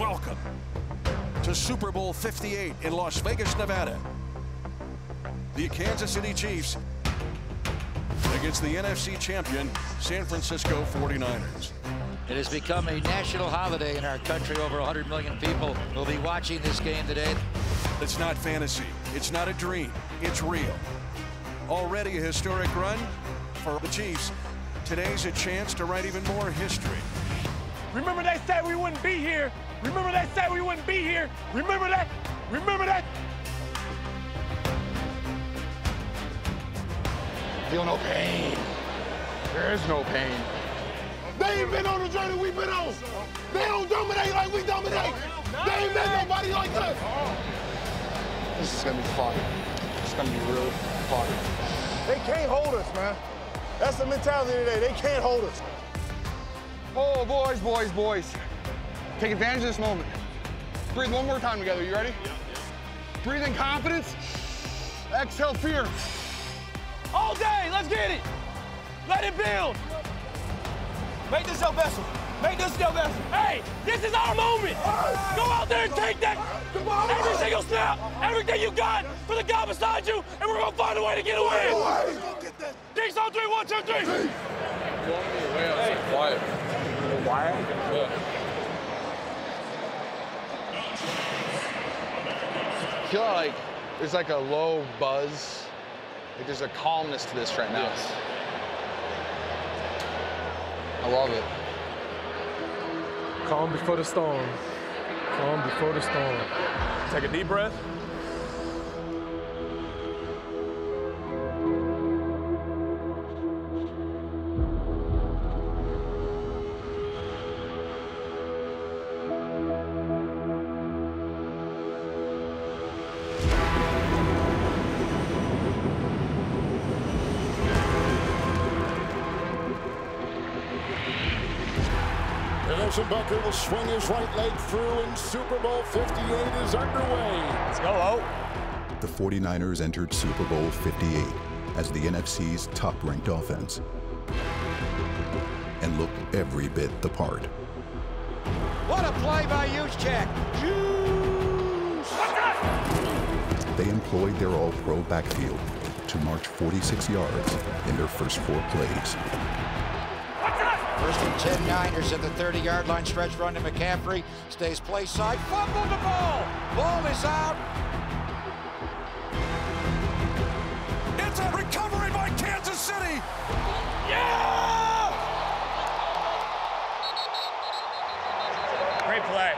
Welcome to Super Bowl 58 in Las Vegas, Nevada. The Kansas City Chiefs against the NFC champion San Francisco 49ers. It has become a national holiday in our country. Over 100 million people will be watching this game today. It's not fantasy. It's not a dream. It's real. Already a historic run for the Chiefs. Today's a chance to write even more history. Remember they said we wouldn't be here. Remember that said we wouldn't be here. Remember that. Remember that. Feel no pain. There is no pain. They ain't been on the journey we've been on. They don't dominate like we dominate. They ain't met nobody like us. This is gonna be fun. It's gonna be real fun. They can't hold us, man. That's the mentality today. They can't hold us. Oh, boys, boys, boys. Take advantage of this moment. Breathe one more time together. You ready? Breathe in confidence. Exhale fear. All day. Let's get it. Let it build. Make this your vessel. Make this your vessel. Hey, this is our moment. Go out there and take that. Every single snap. Everything you got for the guy beside you, and we're going to find a way to get a win. Dicks on three. One, two, three. Quiet. Quiet? I feel like there's like a low buzz. Like there's a calmness to this right now. I love it. Calm before the storm. Calm before the storm. Take a deep breath. Butker will swing his right leg through, and Super Bowl 58 is underway. Let's go, O. The 49ers entered Super Bowl 58 as the NFC's top-ranked offense and looked every bit the part. What a play by Juszczyk. They employed their all-pro backfield to march 46 yards in their first four plays. First and 10 Niners at the 30-yard line. Stretch run to McCaffrey. Stays play side. Fumbled the ball. Ball is out. It's a recovery by Kansas City. Yeah! Great play.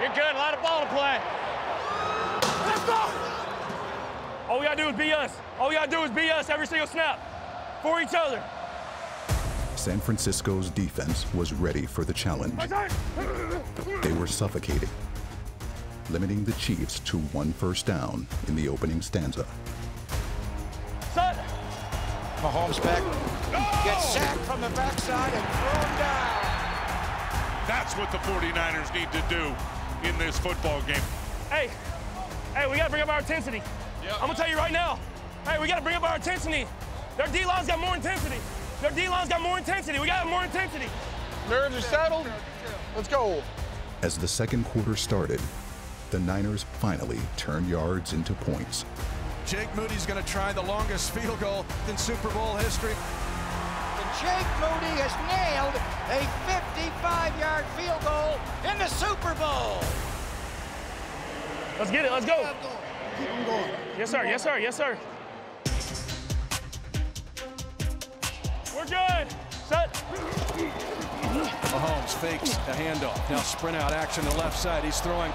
You're good. A lot of ball to play. Let's go! All we gotta do is be us. All we gotta do is be us every single snap for each other. San Francisco's defense was ready for the challenge. They were suffocating, limiting the Chiefs to one first down in the opening stanza. Set. Mahomes back. Gets sacked from the backside and thrown down. That's what the 49ers need to do in this football game. Hey, hey, we gotta bring up our intensity. I'm gonna tell you right now. Hey, we gotta bring up our intensity. Their D-line's got more intensity. Their D-line's got more intensity. We got more intensity. Nerves are settled. Let's go. As the second quarter started, the Niners finally turned yards into points. Jake Moody's going to try the longest field goal in Super Bowl history. And Jake Moody has nailed a 55-yard field goal in the Super Bowl. Let's get it. Let's go. Keep them going. Yes, sir. Yes, sir. Yes, sir. We're good. Set. Mahomes fakes a handoff. Now sprint out action to the left side. He's throwing.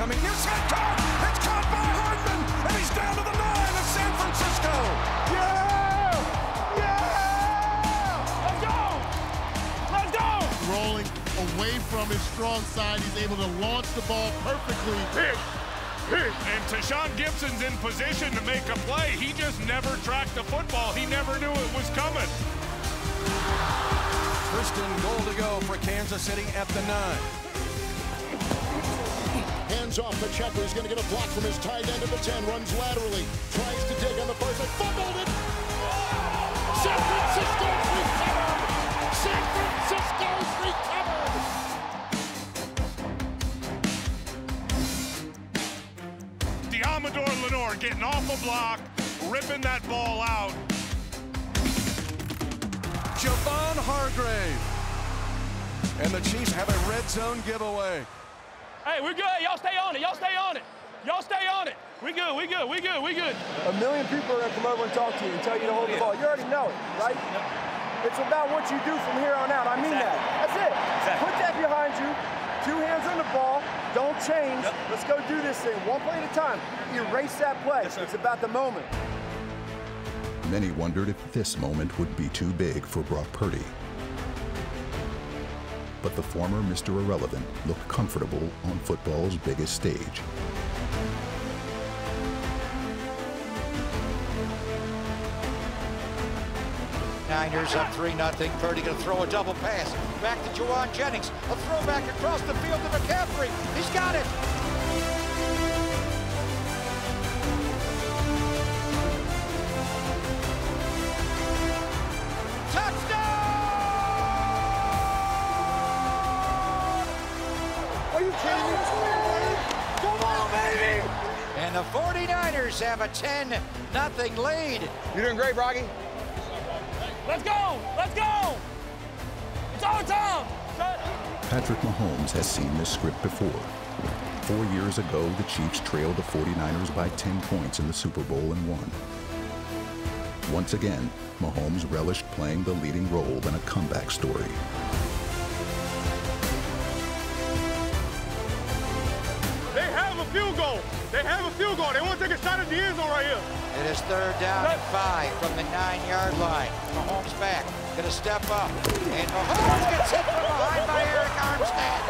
Coming. Yes, it caught. It's caught by Hardman. And he's down to the nine of San Francisco. Yeah! Yeah! Let's go. Let's go. rolling away from his strong side. He's able to launch the ball perfectly. And Tashaun Gipson's in position to make a play. He just never tracked the football. He never knew it was coming. First and goal to go for Kansas City at the nine. Hands off Pacheco. He's going to get a block from his tight end at the 10. Runs laterally. Tries to dig on the first. And fumbled it. San Francisco's recovered. San Francisco's recovered. Getting off a block, ripping that ball out. Javon Hargrave. And the Chiefs have a red zone giveaway. Hey, we're good. Y'all stay on it. Y'all stay on it. Y'all stay on it. We good. We good. We good. We good. A million people are going to come over and talk to you and tell you to hold the ball. You already know it, right? It's about what you do from here on out. I mean that. That's it. Put that behind you. Two hands on the ball. Don't change. Let's go do this thing one play at a time. Erase that play. it's about the moment. Many wondered if this moment would be too big for Brock Purdy. But the former Mr. Irrelevant looked comfortable on football's biggest stage. Niners up 3 nothing. Purdy going to throw a double pass. Back to Jauan Jennings. A throwback across the field to McCaffrey. He's got it. Touchdown! Are you kidding me? Come on, baby! And the 49ers have a 10 nothing lead. You're doing great, Brocky. Let's go. Let's go. It's our time. Patrick Mahomes has seen this script before. Four years ago, the Chiefs trailed the 49ers by 10 points in the Super Bowl and won. Once again, Mahomes relished playing the leading role in a comeback story. Goal. They have a field goal. They want to take a shot at the end zone right here. It is third down and five from the nine-yard line. Mahomes back, gonna step up, and Mahomes gets hit from behind by Arik Armstead.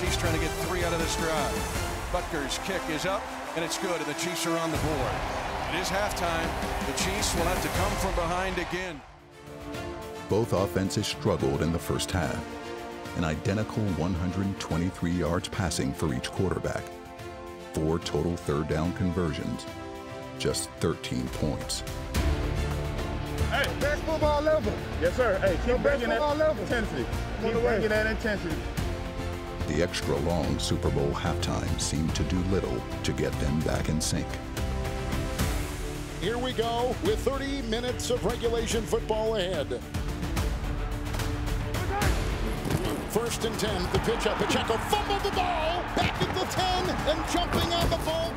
Chiefs trying to get three out of this drive. Butker's kick is up, and it's good, and the Chiefs are on the board. It is halftime. The Chiefs will have to come from behind again. Both offenses struggled in the first half. An identical 123 yards passing for each quarterback. Four total third down conversions. Just 13 points. Hey, best football level. Yes, sir. Hey, keep bringing that level. intensity. Keep bringing that intensity. The extra long Super Bowl halftime seemed to do little to get them back in sync. Here we go with 30 minutes of regulation football ahead. First and 10, the pitch up. Pacheco fumbled the ball, back at the 10, and jumping on the ball.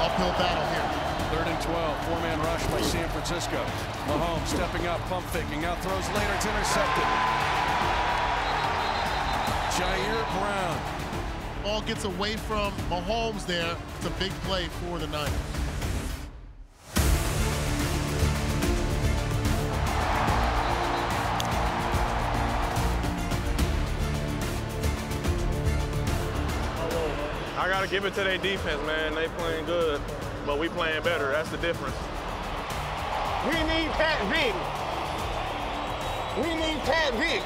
Uphill battle here. Third and 12, four-man rush by San Francisco. Mahomes stepping up, pump faking, out throws later, it's intercepted. Ji'Ayir Brown. Ball gets away from Mahomes there. It's a big play for the Niners. Give it to their defense, man. They playing good, but we playing better. That's the difference. We need Pat Vick. We need Pat Vick.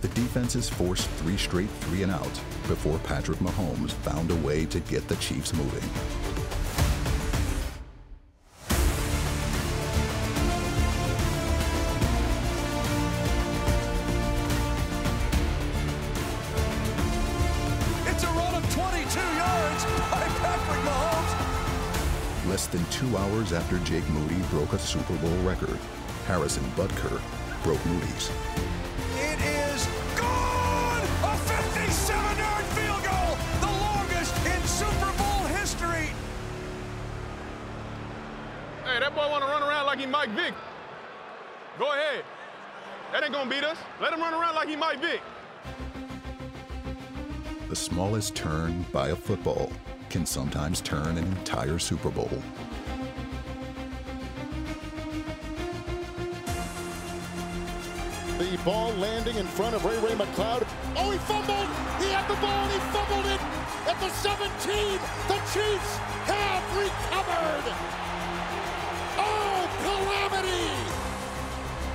The defenses forced three straight three and outs before Patrick Mahomes found a way to get the Chiefs moving. Two hours after Jake Moody broke a Super Bowl record, Harrison Butker broke Moody's. It is gone! A 57-yard field goal, the longest in Super Bowl history. Hey, that boy want to run around like he Mike Vick. Go ahead. That ain't gonna beat us. Let him run around like he Mike Vick. The smallest turn by a football can sometimes turn an entire Super Bowl. The ball landing in front of Ray Ray McLeod. Oh, he fumbled! He had the ball, he fumbled it! At the 17, the Chiefs have recovered! Oh, calamity!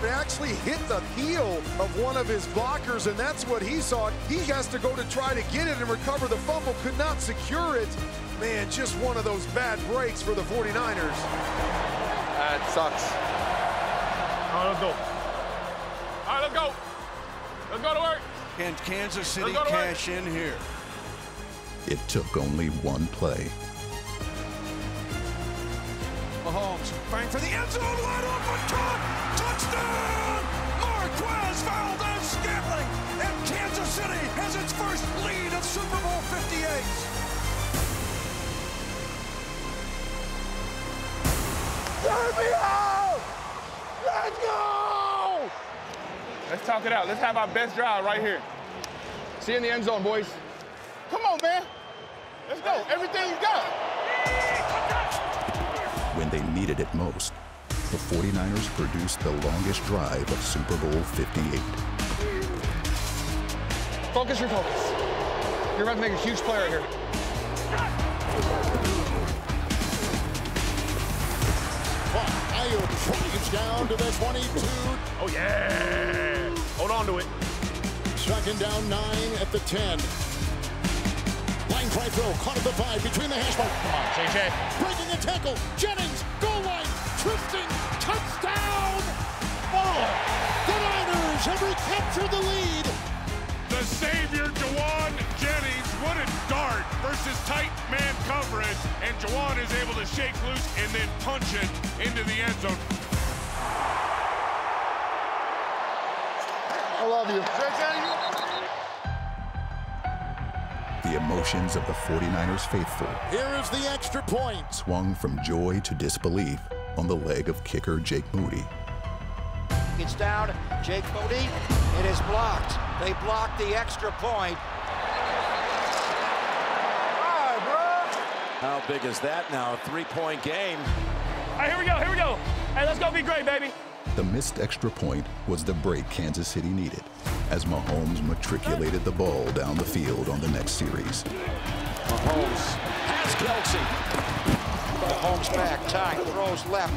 It actually hit the heel of one of his blockers, and that's what he saw. He has to go to try to get it and recover the fumble, could not secure it. Man, just one of those bad breaks for the 49ers. That sucks. All right, let's go. All right, let's go. Let's go to work. Can Kansas City cash in here? It took only one play. Mahomes firing for the end zone, wide open, caught, touchdown! Marquez Valdes-Scantling, and Kansas City has its first lead of Super Bowl 58. Let me out! Let's go! Let's talk it out. Let's have our best drive right here. See you in the end zone, boys. Come on, man. Let's go. Everything you got. When they needed it most, the 49ers produced the longest drive of Super Bowl 58. Focus your focus. You're about to make a huge play right here. Aiyuk drives down to the 22. Oh, yeah. Hold on to it. Second down, nine at the 10. Line drive throw, caught at the five, between the hash mark. Come on, JJ. Breaking a tackle, Jennings, goal line, drifting, touchdown! Oh. The Niners have recaptured the lead. The savior, Jauan Jennings, what a dart versus tight man coverage. And Jauan is able to shake loose and then punch it into the end zone. I love you. The emotions of the 49ers faithful Here is the extra point. swung from joy to disbelief on the leg of kicker Jake Moody. It's down. Jake Moody. It is blocked. They blocked the extra point. How big is that now? A three-point game. All right, here we go, here we go. Hey, let's go be great, baby. The missed extra point was the break Kansas City needed as Mahomes matriculated the ball down the field on the next series. Mahomes has Kelce. Mahomes back. Ty throws left.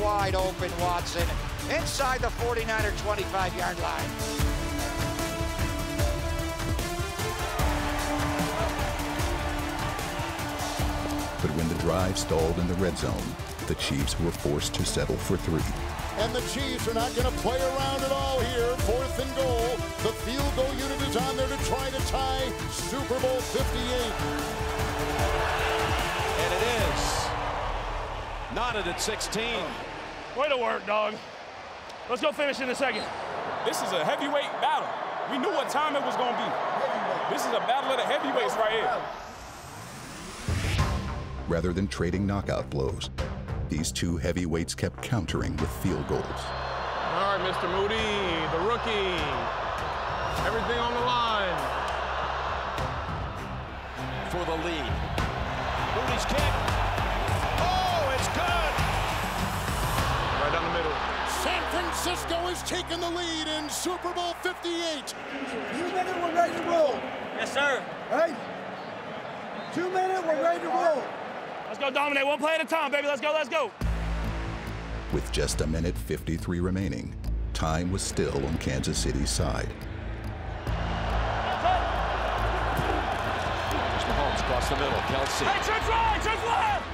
Wide open Watson. Inside the 49er 25-yard line. But when the drive stalled in the red zone, the Chiefs were forced to settle for three. And the Chiefs are not going to play around at all here. Fourth and goal. The field goal unit is on there to try to tie Super Bowl 58. And it is. Knotted at 16. Way to work, dog. Let's go finish in a second. This is a heavyweight battle. We knew what time it was going to be. This is a battle of the heavyweights right here. Rather than trading knockout blows, these two heavyweights kept countering with field goals. All right, Mr. Moody, the rookie. Everything on the line. For the lead. Moody's kick. Oh, it's good. Right down the middle. San Francisco has taken the lead in Super Bowl 58. Two minutes, we're ready to roll. Yes, sir. Hey, two minutes, we're ready to roll. Let's go dominate one play at a time, baby. Let's go, let's go. With just a minute 53 remaining, time was still on Kansas City's side. Here's Mahomes across the middle. Kelce. Hey, trick right, trick left.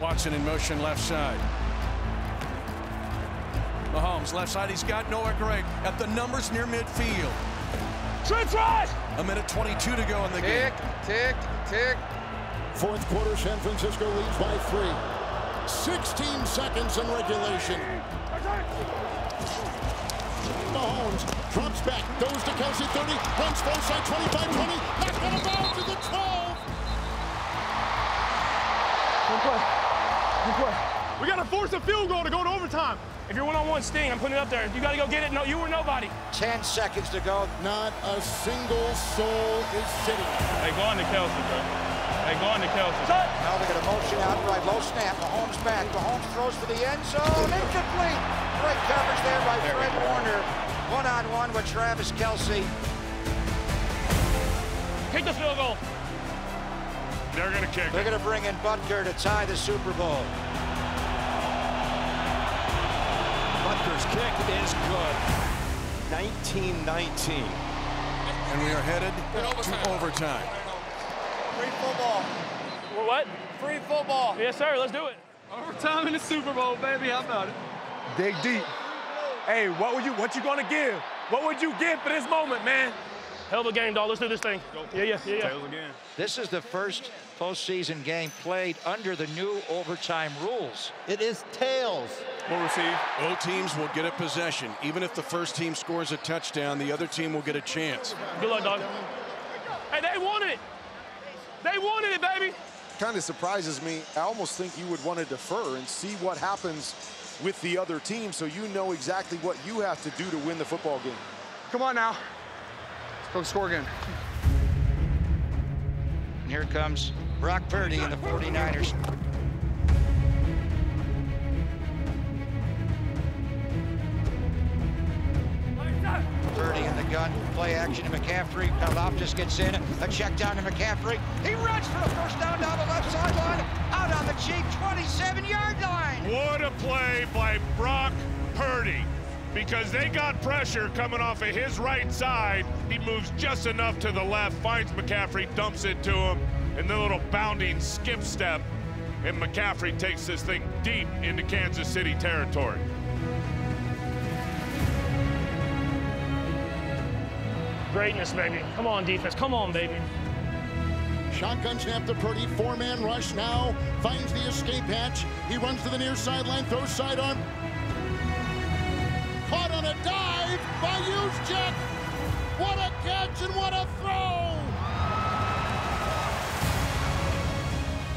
Watson in motion left side. Mahomes left side. He's got Noah Gray at the numbers near midfield. Trick right. A minute 22 to go in the game. Tick, tick, tick. Fourth quarter, San Francisco leads by three. 16 seconds in regulation. Mahomes drops back, goes to Kelce 30, runs far side 25 20, knocked out of bounds to the 12. Good play. Good play. We got to force a field goal to go to overtime. If you're one-on-one sting, I'm putting it up there. You got to go get it. No, you or nobody. 10 seconds to go. Not a single soul is sitting. Hey, go on to Kelce, bro. Hey, go on to Kelce. Now they're going to motion out right. Low snap. Mahomes back. Mahomes throws for the end zone. Incomplete. Great coverage there by Fred Warner. One-on-one with Travis Kelce. Kick the field goal. They're going to kick They're going to bring in Butker to tie the Super Bowl. Butker's kick is good. 19-19. And we are headed to overtime. Free football. Well, what? Free football. Yes, sir. Let's do it. Overtime in the Super Bowl, baby. How about it? Dig deep. Hey, what would you what you gonna give? What would you give for this moment, man? Hell of a game, dog. Let's do this thing. Yeah, yeah, yeah, yeah. Tails again. This is the first postseason game played under the new overtime rules. It is tails. We'll receive. Both teams will get a possession. Even if the first team scores a touchdown, the other team will get a chance. Good luck, dog. Hey, they won it. They wanted it, baby. Kind of surprises me. I almost think you would want to defer and see what happens with the other team so you know exactly what you have to do to win the football game. Come on now. Let's go score again. And here comes Brock Purdy and the 49ers. Purdy in the gun, play action to McCaffrey. Loftus gets in, a check down to McCaffrey. He runs for a first down down the left sideline, out on the cheap 27-yard line. What a play by Brock Purdy. Because they got pressure coming off of his right side. He moves just enough to the left, finds McCaffrey, dumps it to him, and the little bounding skip step. And McCaffrey takes this thing deep into Kansas City territory. Greatness, baby. Come on, defense. Come on, baby. Shotgun snap to Purdy, four-man rush now, finds the escape hatch. He runs to the near sideline, throws sidearm. Caught on a dive by Juszczyk. What a catch and what a throw!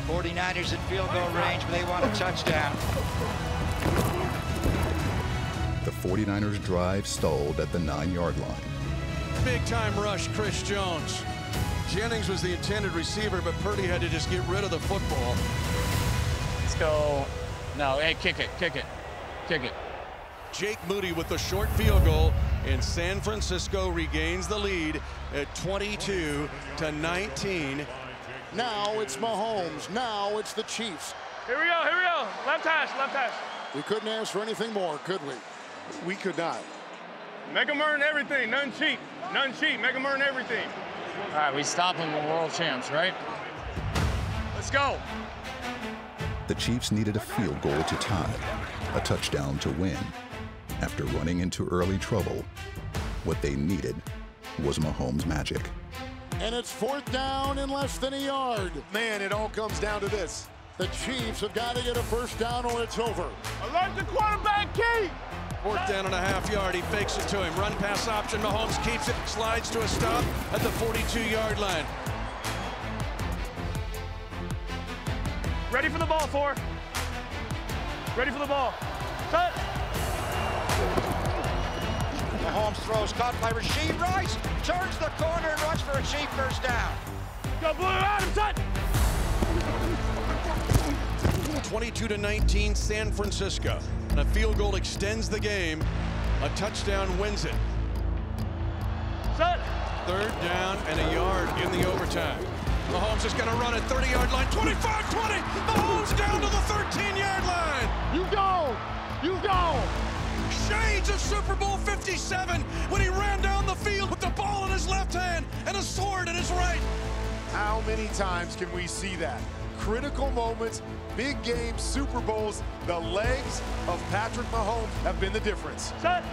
49ers in field goal range, but they want a touchdown. The 49ers drive stalled at the nine-yard line. Big time rush, Chris Jones. Jennings was the intended receiver, but Purdy had to just get rid of the football. Let's go. No, hey, kick it, kick it, kick it. Jake Moody with the short field goal, and San Francisco regains the lead at 22 to 19. Now it's Mahomes. Now it's the Chiefs. Here we go, here we go. Left hash, left hash. We couldn't ask for anything more, could we? We could not. Make them earn everything. None cheap. None cheap. Make them earn everything. All right, we stop them when world champs, right? Let's go. The Chiefs needed a field goal to tie, a touchdown to win. After running into early trouble, what they needed was Mahomes' magic. And it's fourth down in less than a yard. Man, it all comes down to this. The Chiefs have got to get a first down or it's over. Alert the quarterback, key. Fourth down and a half yard. He fakes it to him. Run pass option. Mahomes keeps it. Slides to a stop at the 42-yard line. Ready for the ball, four. Ready for the ball. Cut. Mahomes throws caught by Rashee Rice, turns the corner and runs for a cheap first down. Go Blue Adams, cut. 22 to 19, San Francisco. And a field goal extends the game. A touchdown wins it. Set. Third down and a yard in the overtime. Mahomes is going to run at 30-yard line. 25-20. Mahomes down to the 13-yard line. You go. You go. Shades of Super Bowl 57 when he ran down the field with the ball in his left hand and a sword in his right. How many times can we see that? Critical moments, big games, Super Bowls, the legs of Patrick Mahomes have been the difference. Set.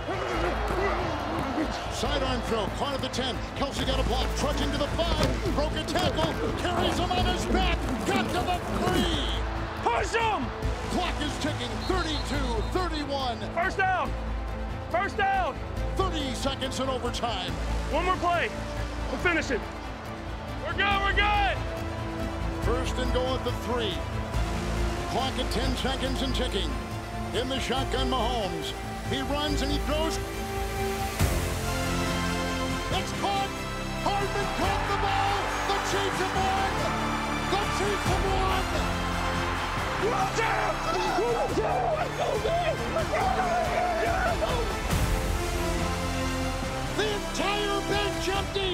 Sidearm throw, caught at the 10. Kelce got a block, trudging to the 5. Broke a tackle, carries him on his back, got to the 3. Push him. Clock is ticking, 32, 31. First down. First down. 30 seconds in overtime. One more play. We'll finish it. We're good, we're good. First and goal at the 3. Clock at 10 seconds and ticking. In the shotgun, Mahomes. He runs and he throws. It's caught. Hardman caught the ball. The Chiefs have won. The Chiefs have won. Let's! The entire bench empties.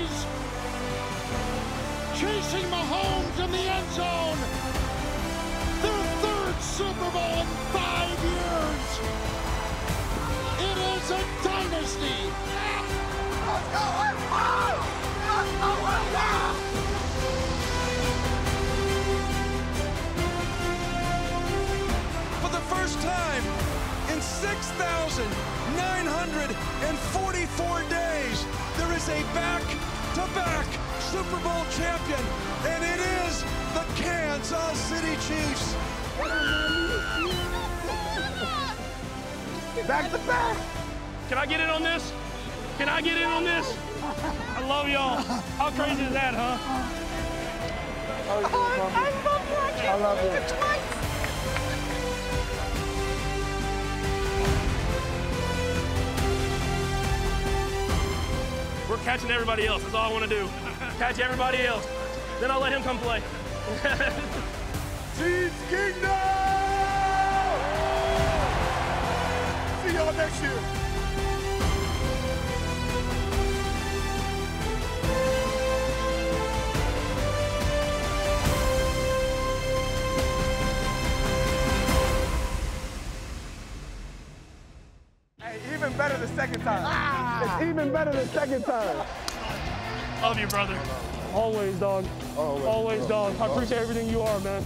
Chasing Mahomes in the end zone. Their third Super Bowl in five years. It is a dynasty. Let's go! Let's go! Let's! For the first time in 6,944 days, there is a back-to-back Super Bowl champion, and it is the Kansas City Chiefs. Back to back. Can I get in on this? Can I get in on this? I love y'all. How crazy is that, huh? Oh, I love you. We're catching everybody else. That's all I want to do. Catch everybody else. Then I'll let him come play. Chiefs Kingdom! See y'all next year. Hey, even better the second time. Ah! It's even better the second time. Love you, brother. Always, dog. Always, dog. I appreciate everything you are, man.